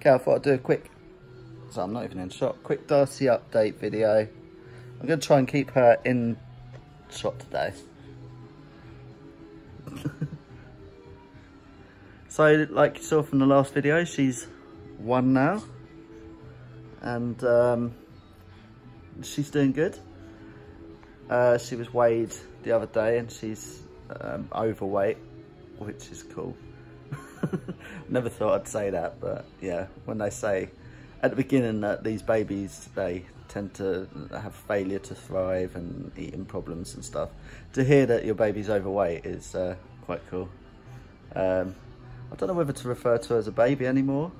Okay, I thought I'd do a quick, so I'm not even in shot, quick Darcie update video. I'm going to try and keep her in shot today. so, like you saw from the last video, she's one now. And um, she's doing good. Uh, she was weighed the other day and she's um, overweight, which is cool. Never thought I'd say that, but yeah, when they say at the beginning that these babies, they tend to have failure to thrive and eating problems and stuff. To hear that your baby's overweight is uh, quite cool. Um, I don't know whether to refer to her as a baby anymore.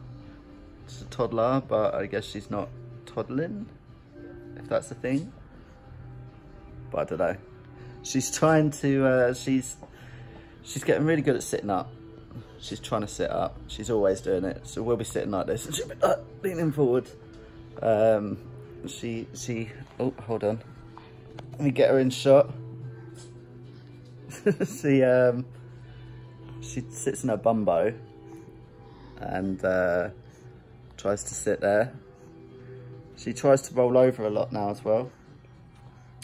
She's a toddler, but I guess she's not toddling, if that's the thing. But I don't know. She's trying to, uh, she's, she's getting really good at sitting up. She's trying to sit up. She's always doing it. So we'll be sitting like this she'll be like, leaning forward. Um, she, she, oh, hold on. Let me get her in shot. she, um, she sits in her bumbo and uh, tries to sit there. She tries to roll over a lot now as well.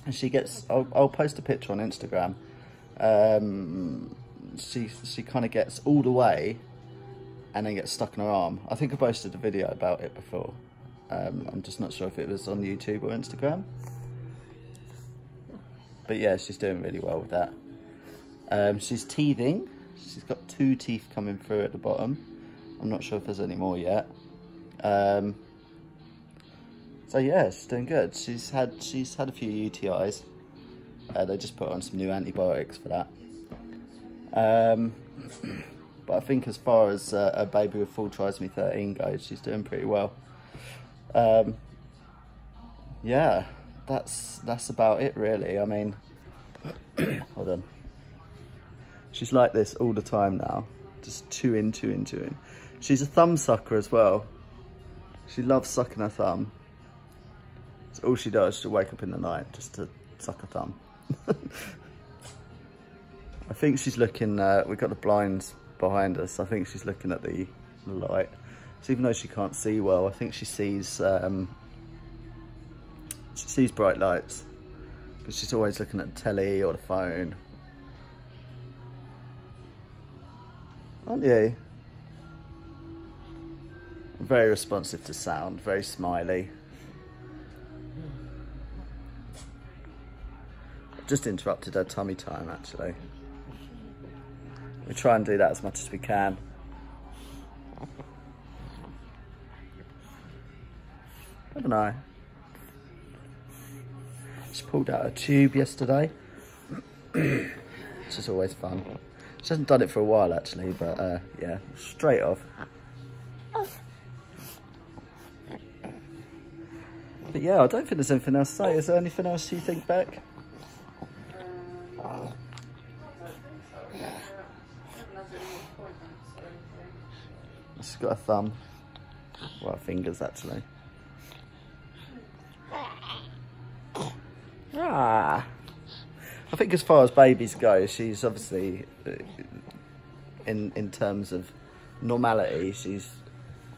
And she gets, I'll, I'll post a picture on Instagram. Um, she she kind of gets all the way and then gets stuck in her arm. I think I posted a video about it before. Um, I'm just not sure if it was on YouTube or Instagram. But yeah, she's doing really well with that. Um, she's teething. She's got two teeth coming through at the bottom. I'm not sure if there's any more yet. Um, so yeah, she's doing good. She's had she's had a few UTIs. Uh, they just put on some new antibiotics for that. Um, but I think as far as uh, a baby with full trisomy 13 goes, she's doing pretty well. Um, yeah, that's that's about it really. I mean, hold on. She's like this all the time now, just chewing, chewing, chewing. She's a thumb sucker as well. She loves sucking her thumb. It's all she does. She'll wake up in the night just to suck her thumb. I think she's looking, uh, we've got the blinds behind us. I think she's looking at the light. So even though she can't see well, I think she sees, um, she sees bright lights. Because she's always looking at the telly or the phone. Aren't you? Very responsive to sound, very smiley. Just interrupted her tummy time actually. We try and do that as much as we can. Haven't I? She pulled out a tube yesterday, which is always fun. She hasn't done it for a while actually, but uh, yeah, straight off. But yeah, I don't think there's anything else to say. Is there anything else you think, Beck? She's got a thumb. Well, fingers actually. Ah. I think as far as babies go, she's obviously, uh, in in terms of normality, she's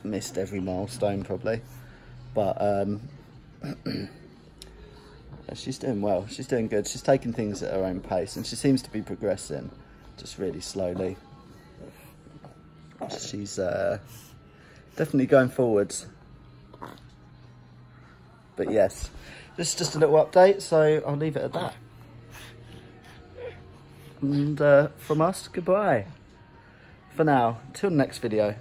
missed every milestone probably. But um, she's doing well. She's doing good. She's taking things at her own pace, and she seems to be progressing, just really slowly. She's uh, definitely going forwards. But yes, this is just a little update, so I'll leave it at that. And uh, from us, goodbye. For now, till the next video.